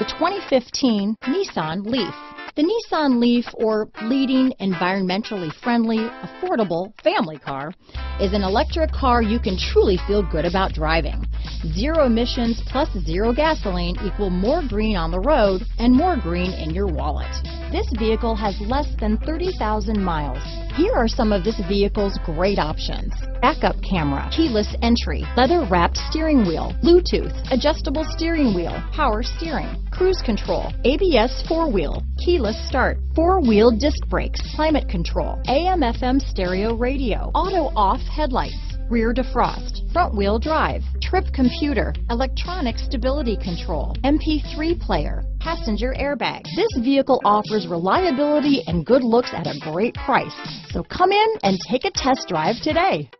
The 2015 Nissan Leaf. The Nissan Leaf, or leading, environmentally friendly, affordable family car, is an electric car you can truly feel good about driving. Zero emissions plus zero gasoline equal more green on the road and more green in your wallet. This vehicle has less than 30,000 miles. Here are some of this vehicle's great options. Backup camera, keyless entry, leather wrapped steering wheel, Bluetooth, adjustable steering wheel, power steering, cruise control, ABS four wheel, keyless start, four wheel disc brakes, climate control, AM FM stereo radio, auto off headlights, rear defrost, front wheel drive, trip computer, electronic stability control, MP3 player, passenger airbag. This vehicle offers reliability and good looks at a great price. So come in and take a test drive today.